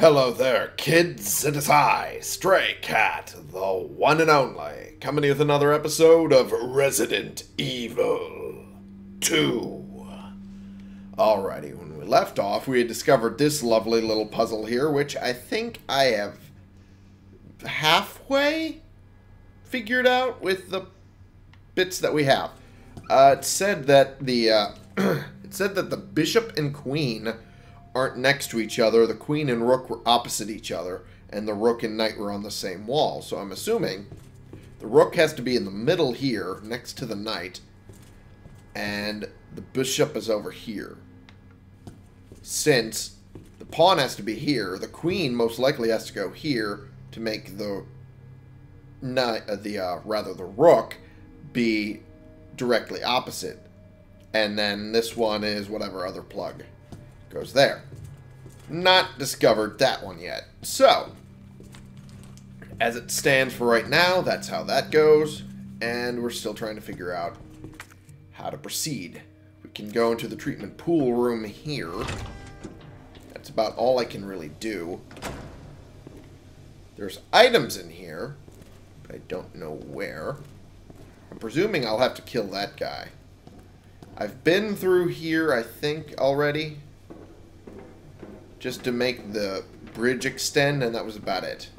Hello there, kids. It is I, Stray Cat, the one and only, coming with another episode of Resident Evil 2. Alrighty, when we left off, we had discovered this lovely little puzzle here, which I think I have halfway figured out with the bits that we have. Uh, it said that the uh, it said that the bishop and queen aren't next to each other. The queen and rook were opposite each other, and the rook and knight were on the same wall. So I'm assuming the rook has to be in the middle here, next to the knight, and the bishop is over here. Since the pawn has to be here, the queen most likely has to go here to make the knight, uh, the uh, rather the rook be directly opposite. And then this one is whatever other plug goes there. Not discovered that one yet. So, as it stands for right now, that's how that goes. And we're still trying to figure out how to proceed. We can go into the treatment pool room here. That's about all I can really do. There's items in here, but I don't know where. I'm presuming I'll have to kill that guy. I've been through here, I think, already. Just to make the bridge extend, and that was about it.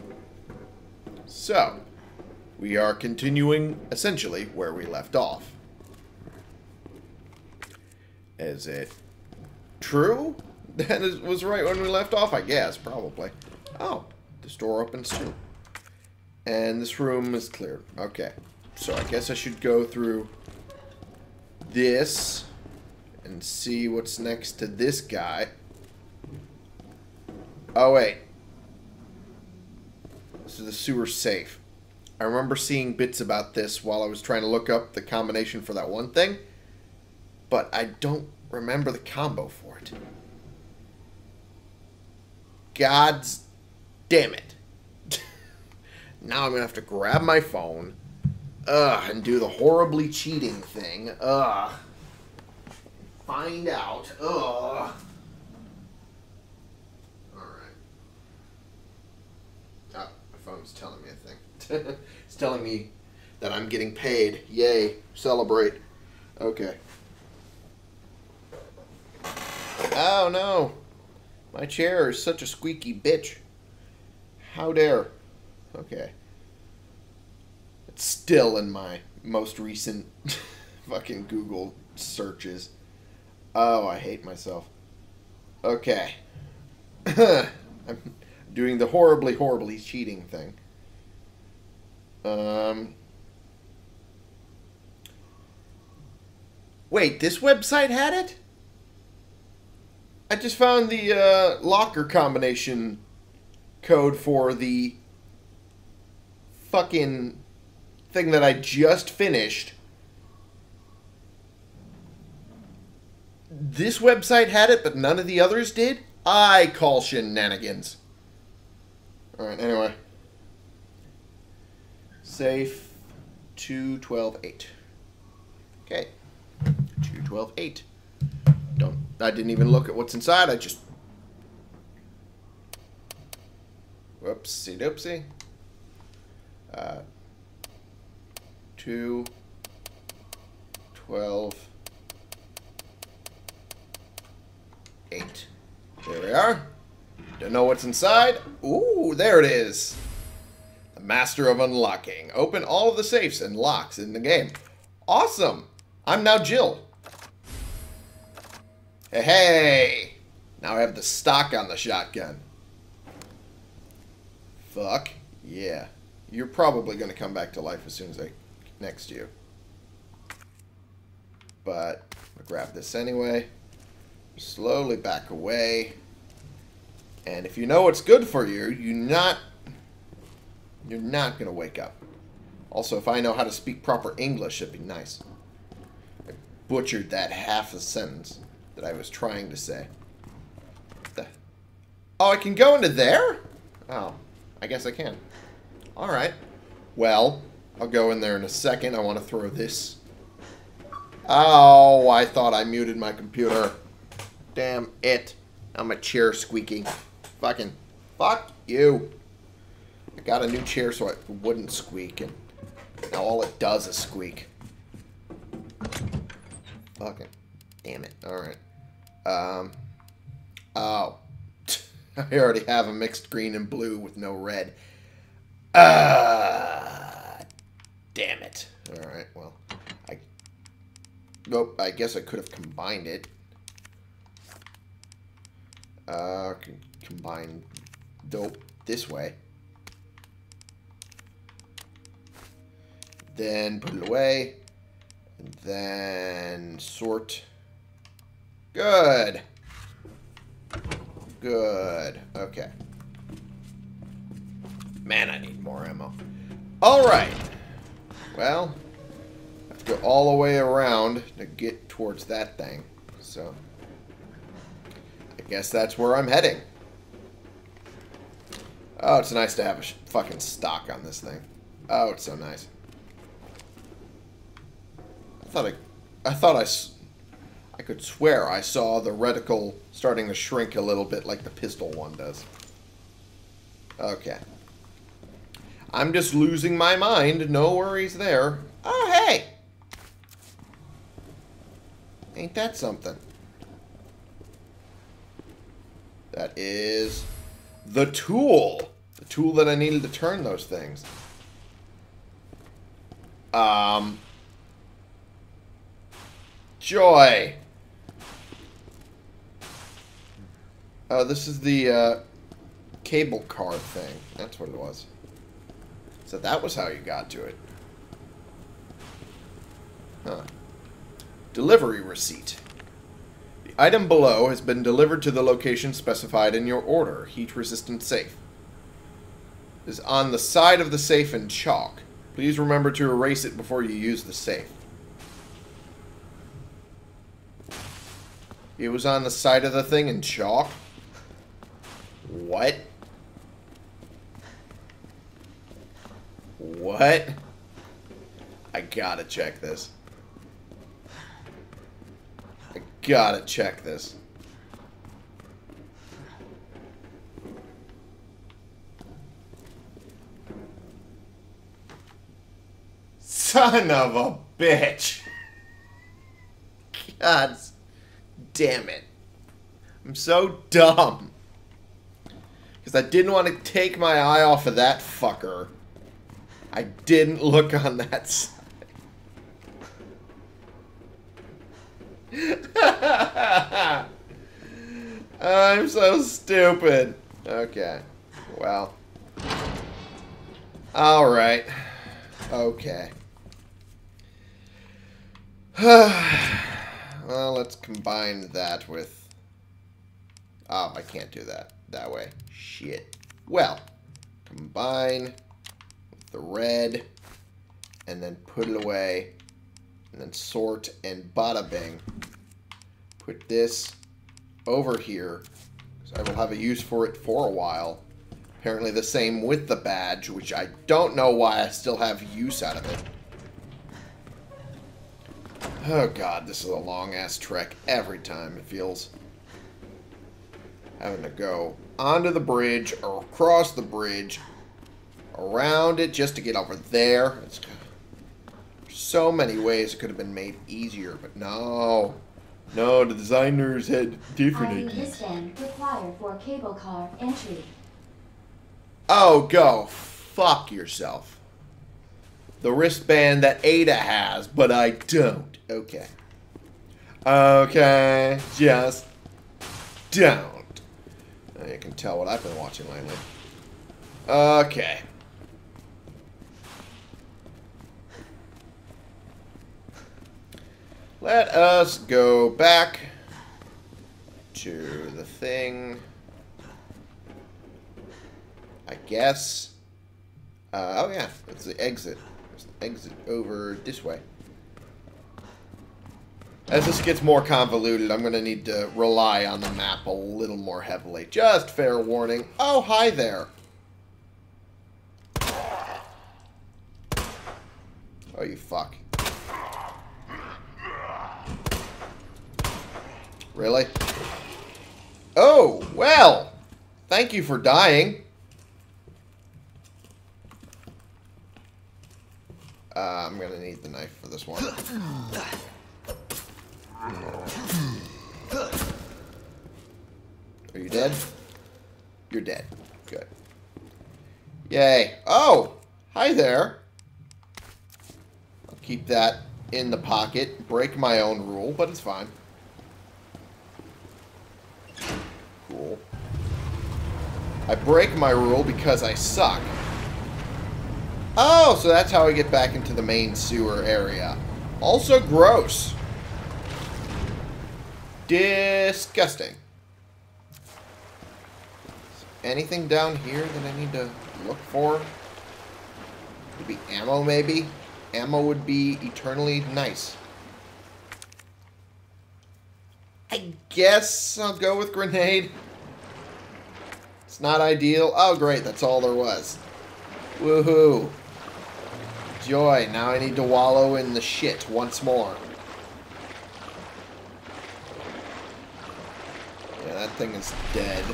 So, we are continuing, essentially, where we left off. Is it true? That is, was right when we left off, I guess, probably. Oh, this door opens too. And this room is cleared. Okay. So I guess I should go through this and see what's next to this guy. Oh, wait. This is the sewer safe. I remember seeing bits about this while I was trying to look up the combination for that one thing. But I don't remember the combo for it. God's damn it. now I'm going to have to grab my phone Ugh, and do the horribly cheating thing. Ugh. Find out. Ugh. Alright. Ah, my phone's telling me a thing. it's telling me that I'm getting paid. Yay. Celebrate. Okay. Oh no. My chair is such a squeaky bitch. How dare. Okay. It's still in my most recent fucking Google searches. Oh, I hate myself. Okay. I'm doing the horribly, horribly cheating thing. Um. Wait, this website had it? I just found the uh, locker combination code for the fucking thing that I just finished. This website had it, but none of the others did? I call shenanigans. Alright, anyway. Safe 212.8. Okay. 212.8. Don't, I didn't even look at what's inside, I just... Whoopsie doopsie. Uh, 2, 12, 8. There we are. Don't know what's inside. Ooh, there it is. The Master of Unlocking. Open all of the safes and locks in the game. Awesome. I'm now Jill. Hey, hey. Now I have the stock on the shotgun. Fuck. Yeah. You're probably going to come back to life as soon as I next to you. But I'll grab this anyway. Slowly back away. And if you know what's good for you, you're not you're not gonna wake up. Also, if I know how to speak proper English, it'd be nice. I butchered that half a sentence that I was trying to say. The... Oh, I can go into there? Oh, I guess I can. Alright. Well, I'll go in there in a second. I want to throw this. Oh, I thought I muted my computer. Damn it. Now my chair squeaking. Fucking Fuck you. I got a new chair so it wouldn't squeak, and now all it does is squeak. Fucking. Damn it. Alright. Um. Oh. I already have a mixed green and blue with no red. Ah. Uh, damn it. Alright, well. I. Nope, I guess I could have combined it. Uh, combine. dope this way. Then put it away. And then sort. Good. Good. Okay. Man, I need more ammo. Alright. Well, I have to go all the way around to get towards that thing. So, I guess that's where I'm heading. Oh, it's nice to have a fucking stock on this thing. Oh, it's so nice. I thought I, I thought I I could swear I saw the reticle starting to shrink a little bit like the pistol one does. Okay. I'm just losing my mind. No worries there. Oh, hey! Ain't that something? That is the tool. The tool that I needed to turn those things. Um... Joy! Oh, this is the uh, cable car thing. That's what it was. So that was how you got to it. Huh. Delivery receipt. Item below has been delivered to the location specified in your order. Heat-resistant safe. Is on the side of the safe in chalk. Please remember to erase it before you use the safe. It was on the side of the thing in chalk? What? What? I gotta check this. I gotta check this. Son of a bitch. God damn it. I'm so dumb. Because I didn't want to take my eye off of that fucker. I didn't look on that side. I'm so stupid. Okay. Well. Alright. Okay. well, let's combine that with... Oh, I can't do that that way. Shit. Well, combine with the red and then put it away and then sort and bada bing. Put this over here so I will have a use for it for a while. Apparently the same with the badge, which I don't know why I still have use out of it. Oh god, this is a long-ass trek every time, it feels having to go onto the bridge or across the bridge, around it just to get over there. It's so many ways it could have been made easier, but no. No, the designers had different ideas. required for cable car entry. Oh, go fuck yourself. The wristband that Ada has, but I don't. Okay. Okay, just don't. You can tell what I've been watching lately. Okay. Let us go back to the thing. I guess. Uh, oh yeah, it's the exit. It's the exit over this way. As this gets more convoluted, I'm going to need to rely on the map a little more heavily. Just fair warning. Oh, hi there. Oh, you fuck. Really? Oh, well. thank you for dying. Uh, I'm gonna need the knife for this one. Are you dead? You're dead. Good. Yay. Oh! Hi there. I'll keep that in the pocket. Break my own rule, but it's fine. Cool. I break my rule because I suck. Oh, so that's how I get back into the main sewer area. Also gross. Disgusting. Anything down here that I need to look for? Could be ammo, maybe? Ammo would be eternally nice. I guess I'll go with grenade. It's not ideal. Oh, great. That's all there was. Woohoo. Joy. Now I need to wallow in the shit once more. Yeah, that thing is dead.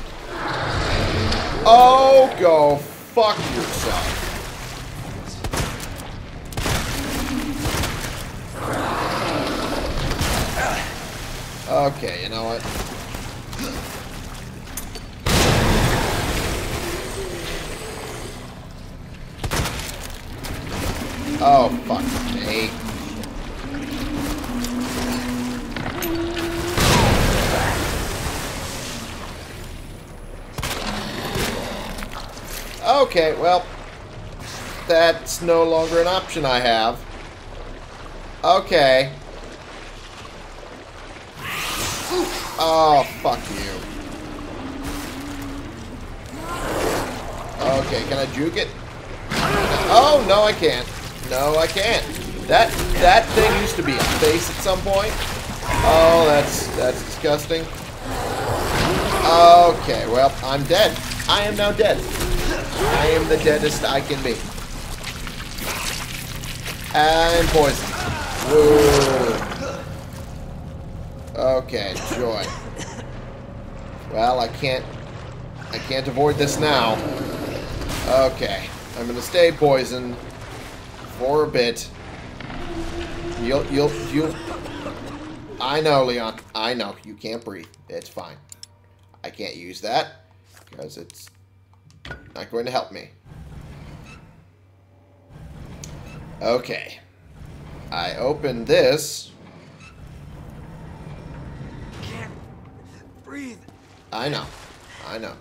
Oh, go fuck yourself. Okay, you know what? Oh, fuck me. Okay, well, that's no longer an option I have. Okay. Oh, fuck you. Okay, can I juke it? Oh, no, I can't. No, I can't. That that thing used to be a face at some point. Oh, that's that's disgusting. Okay, well, I'm dead. I am now dead. I am the deadest I can be. And poison. Okay, joy. Well, I can't I can't avoid this now. Okay. I'm gonna stay poisoned for a bit. You'll you'll you'll I know, Leon. I know. You can't breathe. It's fine. I can't use that because it's not going to help me. Okay. I open this. Breathe. I know. I know.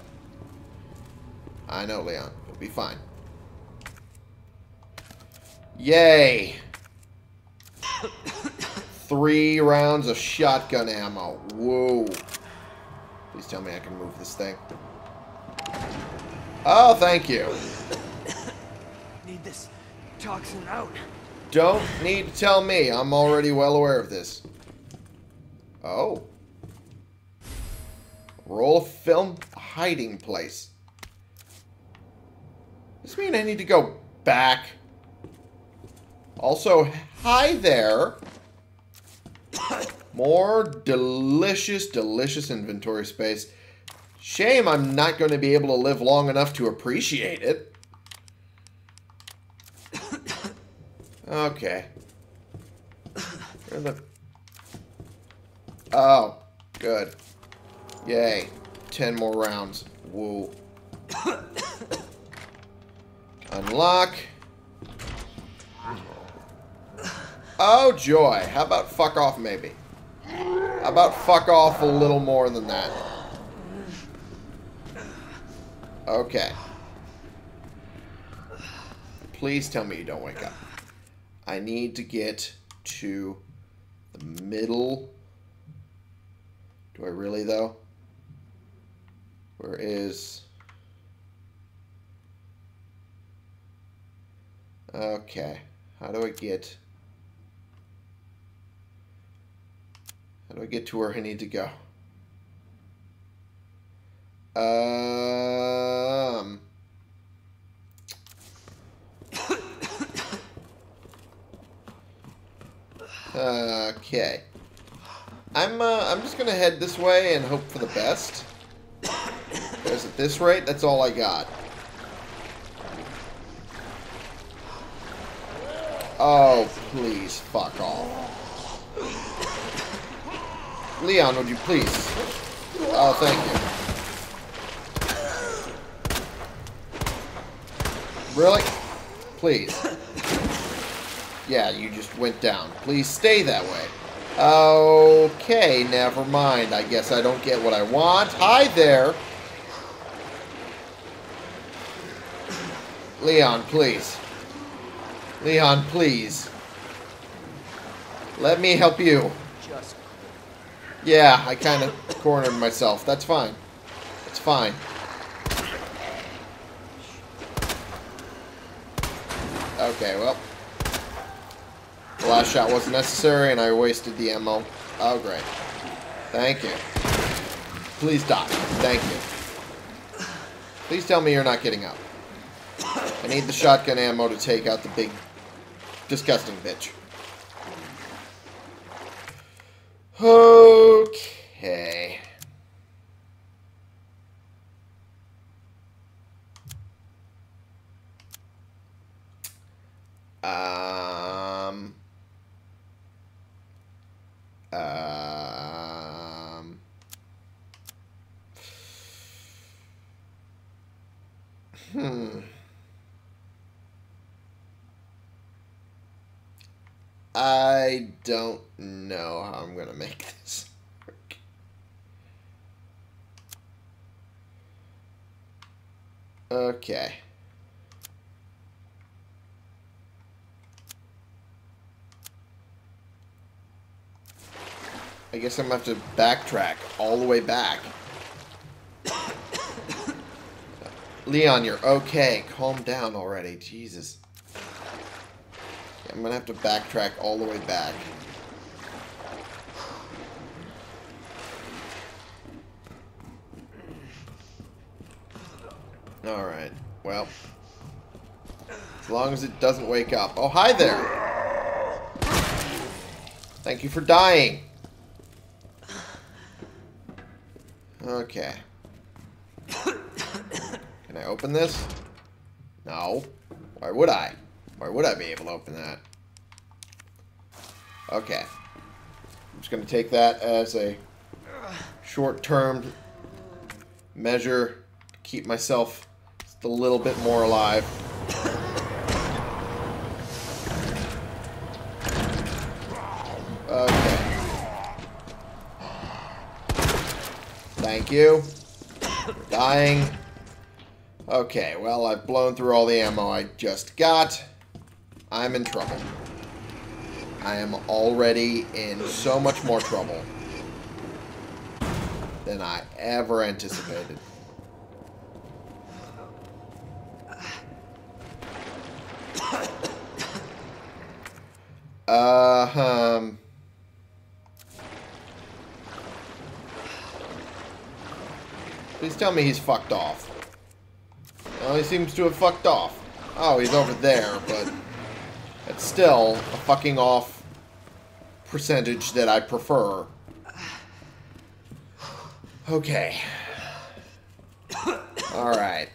I know, Leon. You'll be fine. Yay! Three rounds of shotgun ammo. Whoa. Please tell me I can move this thing. Oh, thank you. Need this toxin out. Don't need to tell me. I'm already well aware of this. Oh. Roll of film hiding place. Does this mean I need to go back? Also, hi there. More delicious, delicious inventory space. Shame I'm not going to be able to live long enough to appreciate it. Okay. Where the... Oh, good. Yay. Ten more rounds. Woo. Unlock. Oh, joy. How about fuck off, maybe? How about fuck off a little more than that? Okay. Please tell me you don't wake up. I need to get to the middle. Do I really, though? Where is... Okay. How do I get... How do I get to where I need to go? Um... Okay. I'm uh, I'm just gonna head this way and hope for the best. Because at this rate, that's all I got. Oh, please, fuck off. Leon, would you please? Oh, thank you. Really? Please. Yeah, you just went down. Please stay that way. Okay, never mind. I guess I don't get what I want. Hi there. Leon, please. Leon, please. Let me help you. Yeah, I kind of cornered myself. That's fine. That's fine. Okay, well. The last shot wasn't necessary, and I wasted the ammo. Oh, great. Thank you. Please die. Thank you. Please tell me you're not getting up. I need the shotgun ammo to take out the big, disgusting bitch. Okay. Um. Um. Hmm. I don't know how I'm going to make this work. Okay. I guess I'm going to have to backtrack all the way back. Leon, you're okay. Calm down already. Jesus. I'm gonna have to backtrack all the way back. Alright, well. As long as it doesn't wake up. Oh, hi there! Thank you for dying. Okay. Can I open this? No. Why would I? Why would I be able to open that? Okay. I'm just going to take that as a short-term measure to keep myself just a little bit more alive. Okay. Thank you. Dying. Okay, well, I've blown through all the ammo I just got. I'm in trouble. I am already in so much more trouble than I ever anticipated. Uh, um... Please tell me he's fucked off. Well, he seems to have fucked off. Oh, he's over there, but... It's still a fucking off percentage that I prefer. Okay. Alright.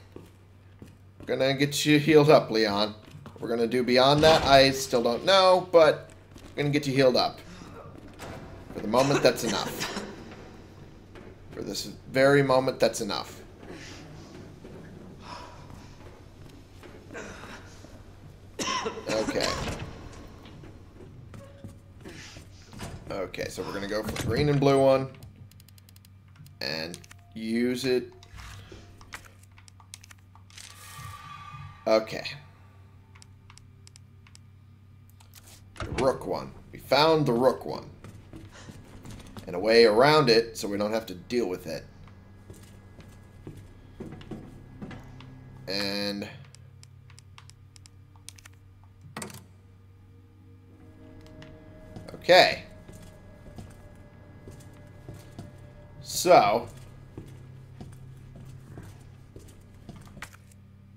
Gonna get you healed up, Leon. We're gonna do beyond that, I still don't know, but I'm gonna get you healed up. For the moment, that's enough. For this very moment, that's enough. Okay. Okay, so we're gonna go for the green and blue one. And use it. Okay. The rook one. We found the rook one. And a way around it so we don't have to deal with it. And... Okay. So,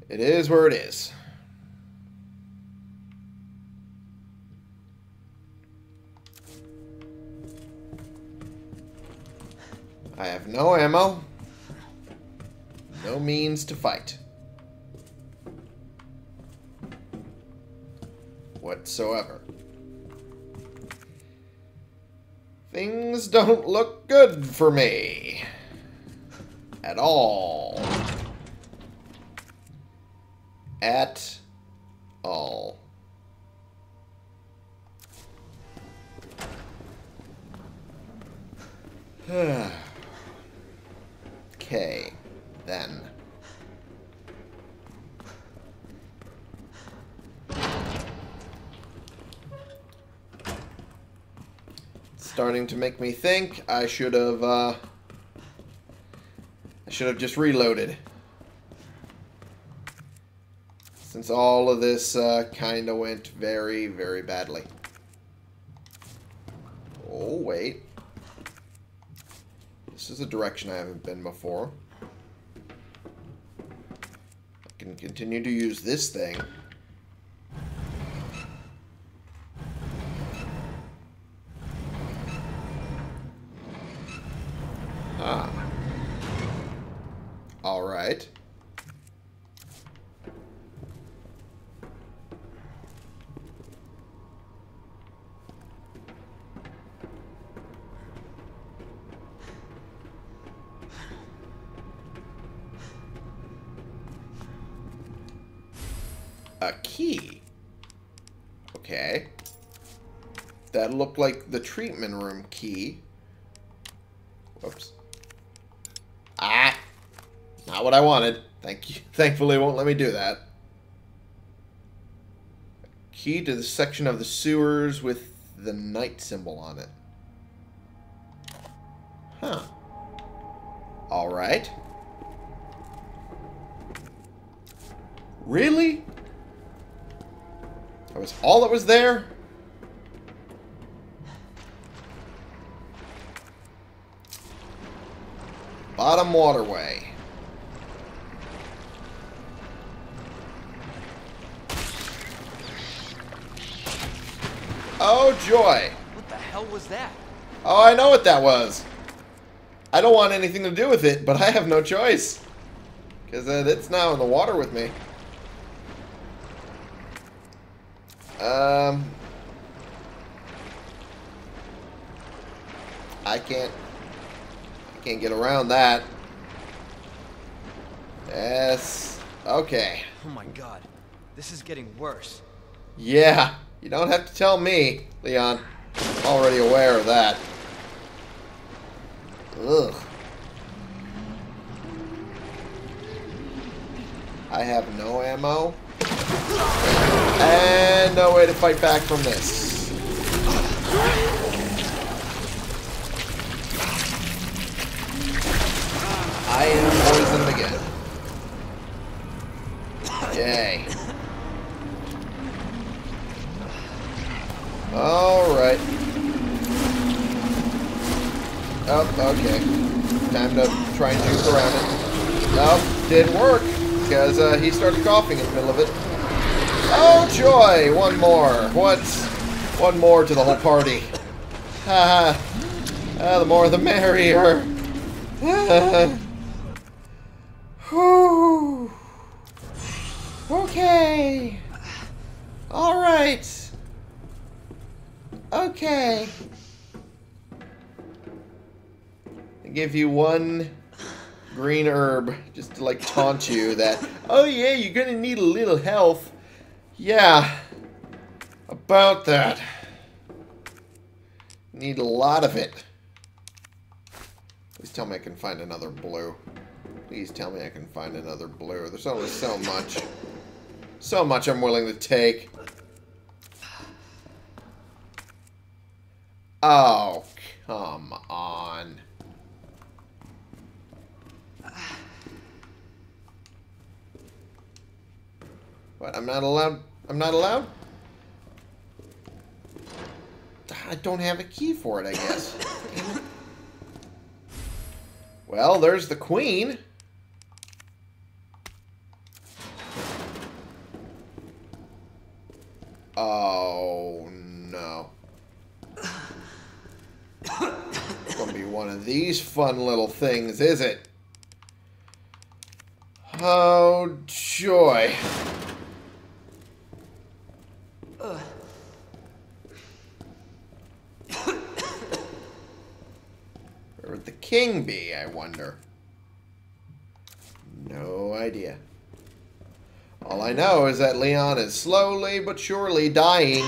it is where it is. I have no ammo. No means to fight. Whatsoever. Things don't look good for me. At all. At all. okay, then. Starting to make me think I should have, uh, I should have just reloaded. Since all of this uh, kind of went very, very badly. Oh, wait. This is a direction I haven't been before. I can continue to use this thing. Treatment room key. Whoops. Ah! Not what I wanted. Thank you. Thankfully, won't let me do that. Key to the section of the sewers with the knight symbol on it. Huh. Alright. Really? That was all that was there? Bottom waterway. Oh, joy. What the hell was that? Oh, I know what that was. I don't want anything to do with it, but I have no choice. Because uh, it's now in the water with me. Um... I can't... Can't get around that. Yes. Okay. Oh my god. This is getting worse. Yeah, you don't have to tell me, Leon. I'm already aware of that. Ugh. I have no ammo. And no way to fight back from this. I am poisoned again. Yay. Alright. Oh, okay. Time to try and juke around it. Nope, didn't work. Because uh, he started coughing in the middle of it. Oh, joy! One more. What's... One more to the whole party. Haha. uh, the more the merrier. Whew. Okay. Alright. Okay. I give you one green herb just to like taunt you that, oh yeah, you're gonna need a little health. Yeah. About that. Need a lot of it. Please tell me I can find another blue. Please tell me I can find another blue. There's only so much. So much I'm willing to take. Oh, come on. What? I'm not allowed? I'm not allowed? I don't have a key for it, I guess. well, there's the queen. Oh, no. It's gonna be one of these fun little things, is it? Oh, joy. Where would the king be, I wonder? No idea. All I know is that Leon is slowly but surely dying.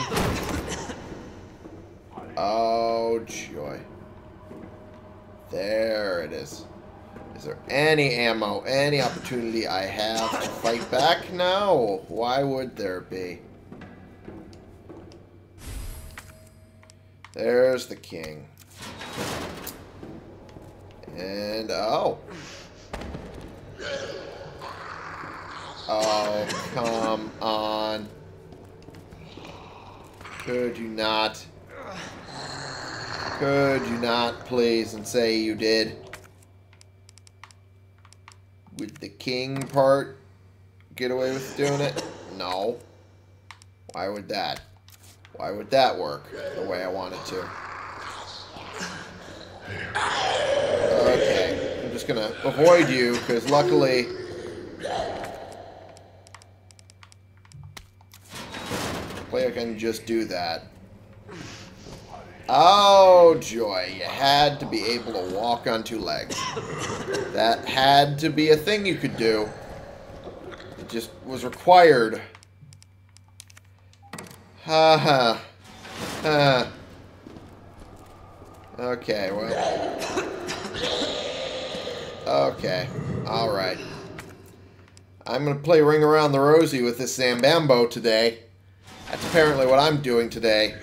Oh, joy. There it is. Is there any ammo, any opportunity I have to fight back? No. Why would there be? There's the king. And, oh. Oh, come on. Could you not? Could you not please and say you did? Would the king part get away with doing it? No. Why would that? Why would that work the way I want it to? Okay. I'm just gonna avoid you, because luckily... I can just do that. Oh, joy. You had to be able to walk on two legs. That had to be a thing you could do. It just was required. Ha ha. Ha. Okay, well. Okay. Alright. I'm gonna play Ring Around the Rosie with this Zambambo today. That's apparently what I'm doing today.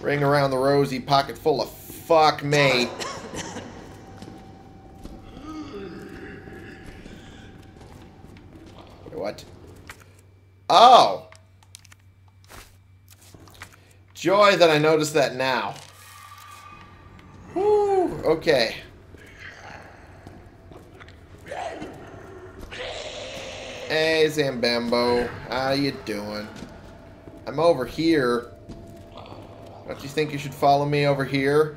Ring around the rosy pocket full of fuck me. What? Oh! Joy that I noticed that now. Whew, okay. Hey, Zambambo. How you doing? I'm over here. Don't you think you should follow me over here?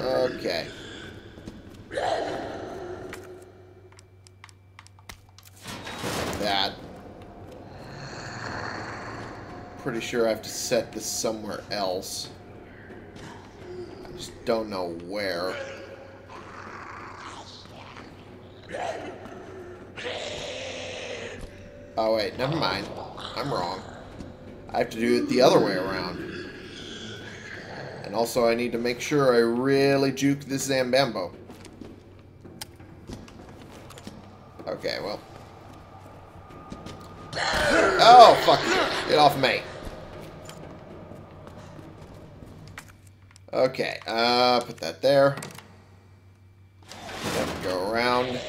Okay. That. Pretty sure I have to set this somewhere else. I just don't know where. Oh wait, never mind. I'm wrong. I have to do it the other way around. And also I need to make sure I really juke this Zambambo. Okay, well. Oh, fuck you. Get off me. Okay, uh, put that there. Go around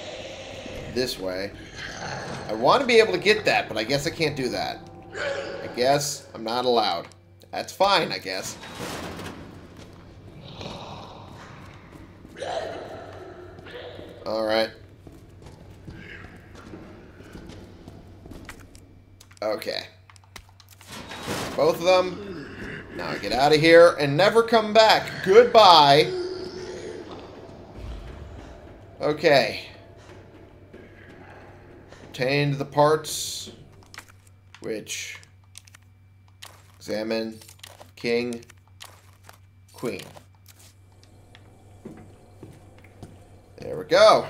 this way. I want to be able to get that, but I guess I can't do that. I guess I'm not allowed. That's fine, I guess. Alright. Okay. Both of them. Now get out of here and never come back. Goodbye. Okay. Obtained the parts. Which. Examine. King. Queen. There we go.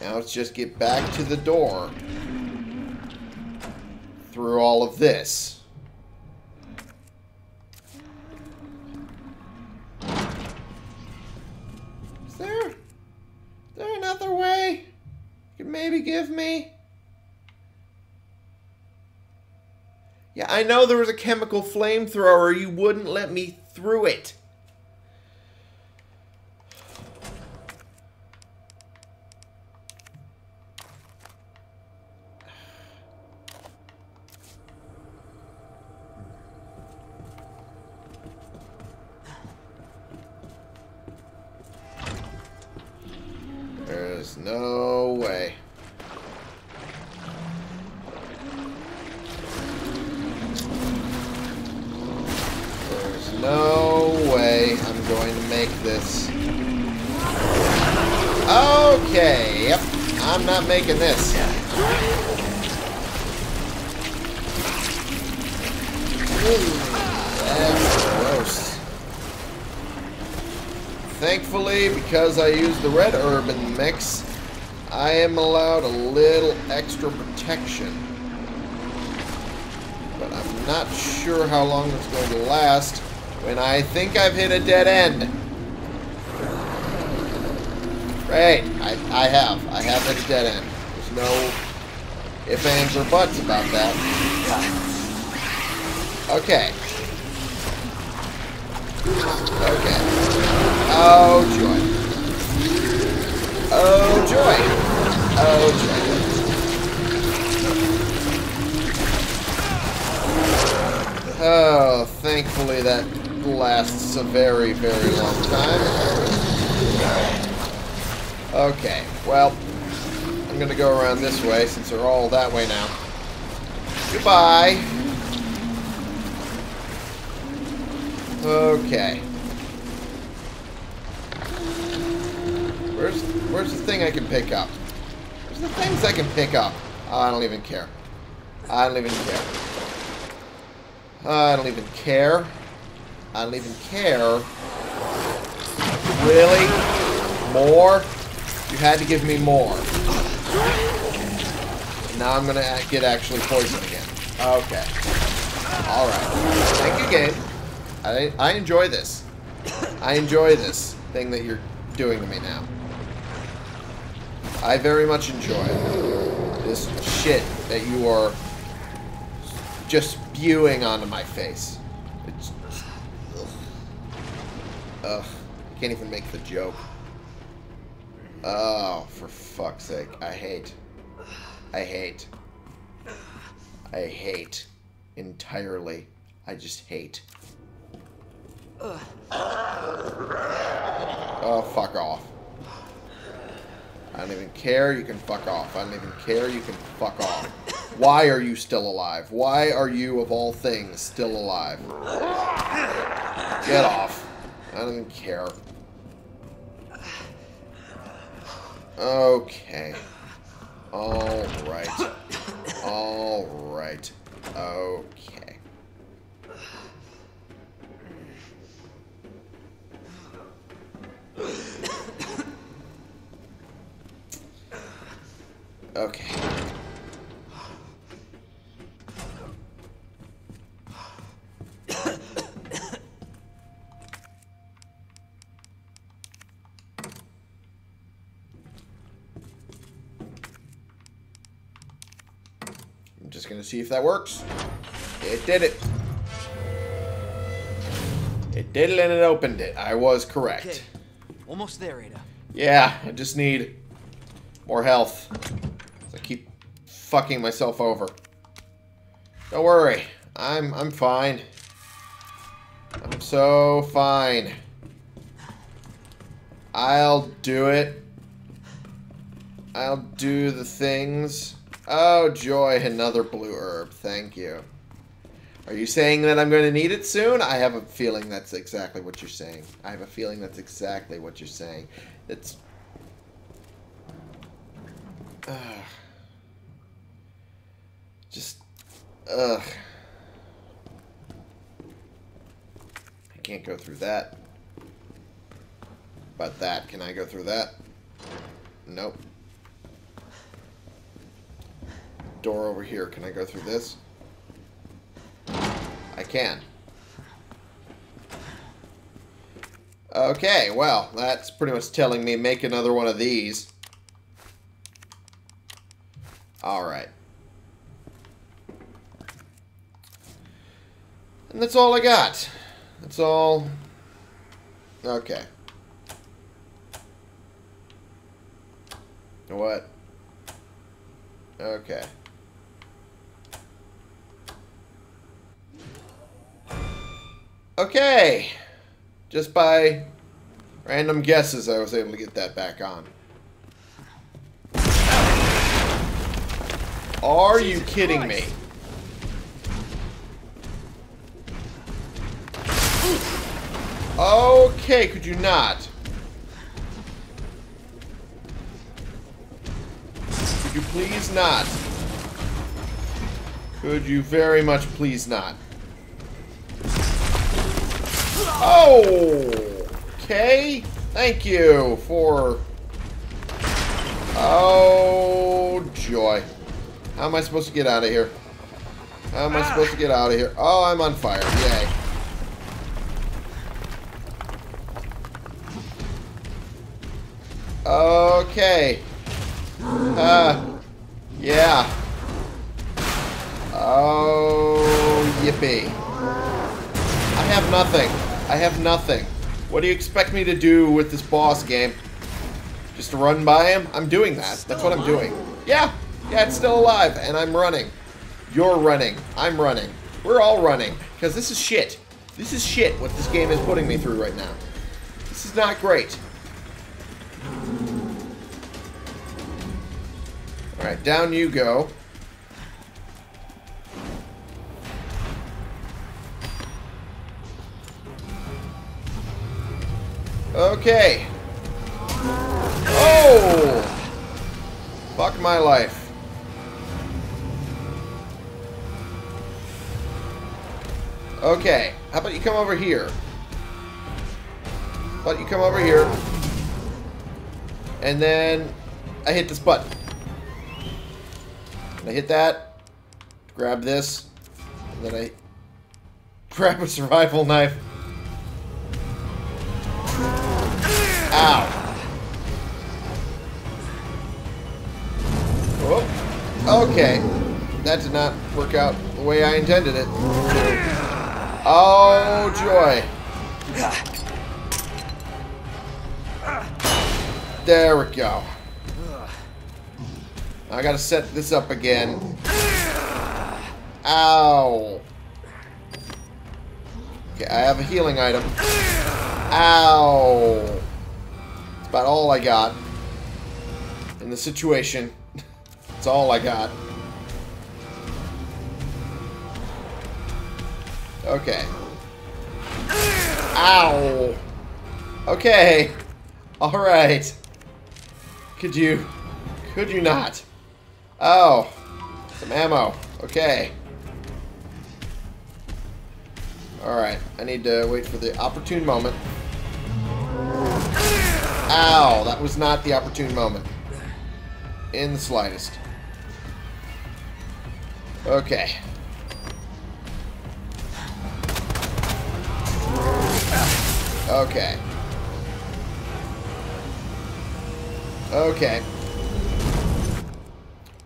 Now let's just get back to the door. Through all of this. Give me? Yeah, I know there was a chemical flamethrower. You wouldn't let me through it. Because I use the red urban mix, I am allowed a little extra protection. But I'm not sure how long it's going to last when I think I've hit a dead end. Right, I, I have. I have hit a dead end. There's no ifs, ands, or buts about that. Okay. Okay. Oh, joy. Oh, joy. Oh, joy. Oh, thankfully that lasts a very, very long time. Okay, well, I'm to go around this way since they're all that way now. Goodbye. Okay. Where's where's the thing I can pick up? Where's the things I can pick up? Oh, I don't even care. I don't even care. I don't even care. I don't even care. Really? More? You had to give me more. Now I'm gonna get actually poisoned again. Okay. Alright. Thank you, game. I, I enjoy this. I enjoy this thing that you're doing to me now. I very much enjoy this shit that you are just spewing onto my face. It's, ugh. ugh. I can't even make the joke. Oh, for fuck's sake. I hate. I hate. I hate. Entirely. I just hate. Oh, fuck off. I don't even care, you can fuck off. I don't even care, you can fuck off. Why are you still alive? Why are you, of all things, still alive? Get off. I don't even care. Okay. Alright. Alright. Okay. Okay. I'm just gonna see if that works. It did it. It did it and it opened it. I was correct. Okay, almost there, Ada. Yeah, I just need more health. Fucking myself over. Don't worry. I'm I'm fine. I'm so fine. I'll do it. I'll do the things. Oh, joy, another blue herb. Thank you. Are you saying that I'm going to need it soon? I have a feeling that's exactly what you're saying. I have a feeling that's exactly what you're saying. It's... Ugh. Just... Ugh. I can't go through that. But that, can I go through that? Nope. Door over here, can I go through this? I can. Okay, well, that's pretty much telling me make another one of these. Alright. And that's all I got. That's all. Okay. What? Okay. Okay. Just by random guesses, I was able to get that back on. Are you kidding me? Okay, could you not? Could you please not? Could you very much please not? Oh! Okay. Thank you for... Oh, joy. How am I supposed to get out of here? How am I ah. supposed to get out of here? Oh, I'm on fire. Yay. Okay. Uh, yeah. Oh, yippee. I have nothing. I have nothing. What do you expect me to do with this boss game? Just run by him? I'm doing that. That's what I'm doing. Yeah. Yeah, it's still alive, and I'm running. You're running. I'm running. We're all running. Because this is shit. This is shit what this game is putting me through right now. This is not great. Alright, down you go. Okay. Oh! Fuck my life. Okay. How about you come over here? How about you come over here? And then I hit this button. I hit that. Grab this. And then I grab a survival knife. Ow. Oh, okay. That did not work out the way I intended it. Oh, joy. There we go. I gotta set this up again. Ow. Okay, I have a healing item. Ow. It's about all I got. In the situation. It's all I got. Okay. Ow. Okay. Alright. Could you... Could you not? Oh. Some ammo. Okay. Alright. I need to wait for the opportune moment. Ow. That was not the opportune moment. In the slightest. Okay. Okay. Okay.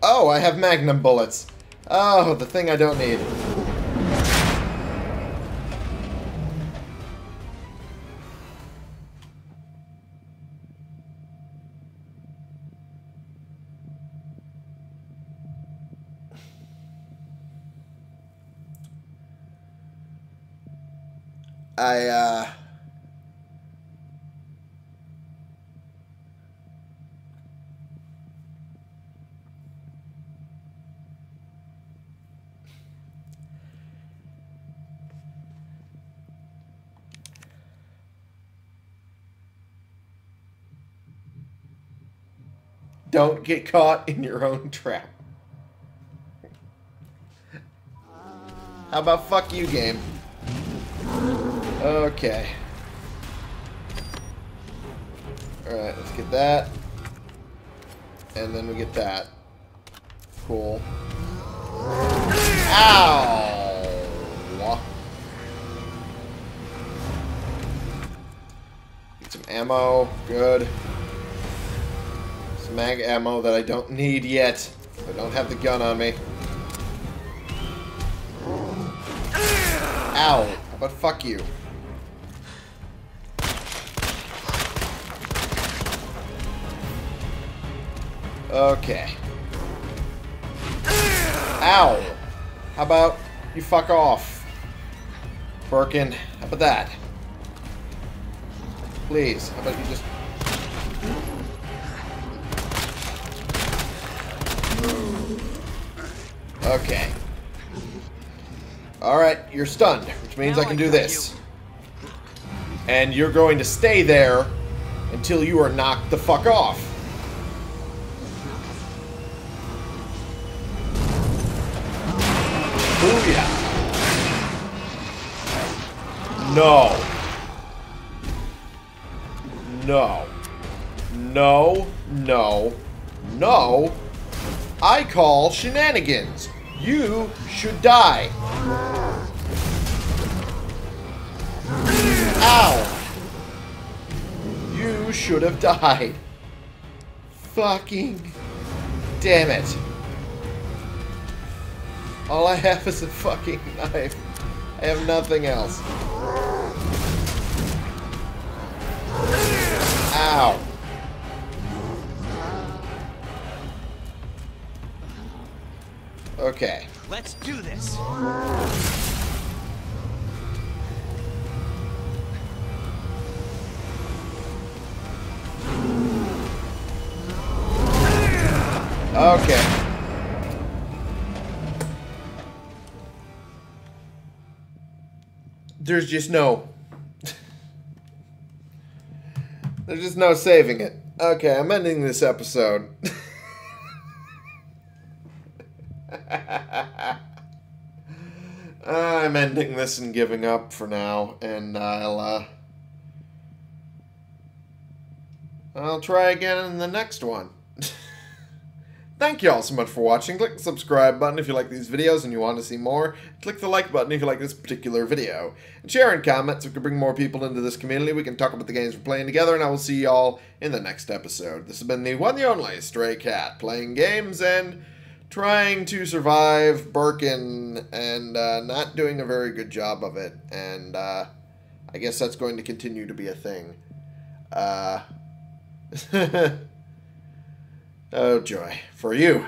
Oh, I have magnum bullets. Oh, the thing I don't need. I, uh... Don't get caught in your own trap. How about fuck you, game? Okay. Alright, let's get that. And then we get that. Cool. Ow! Get some ammo. Good. Mag ammo that I don't need yet. I don't have the gun on me. Ow! About fuck you? Okay. Ow! How about you fuck off? Birkin, how about that? Please, how about you just... Okay. Alright, you're stunned, which means now I can do this. You. And you're going to stay there until you are knocked the fuck off. Booyah! No. No. No. No. No. I call shenanigans. You should die. Ow. You should have died. Fucking damn it. All I have is a fucking knife. I have nothing else. Ow. Okay. Let's do this. Okay. There's just no. There's just no saving it. Okay, I'm ending this episode. ending this and giving up for now, and I'll uh, I'll try again in the next one. Thank you all so much for watching. Click the subscribe button if you like these videos and you want to see more. Click the like button if you like this particular video. And share and comment so we can bring more people into this community. We can talk about the games we're playing together, and I will see y'all in the next episode. This has been the one, the only Stray Cat, playing games and trying to survive Birkin and uh, not doing a very good job of it. And uh, I guess that's going to continue to be a thing. Uh... Oh, joy. For you.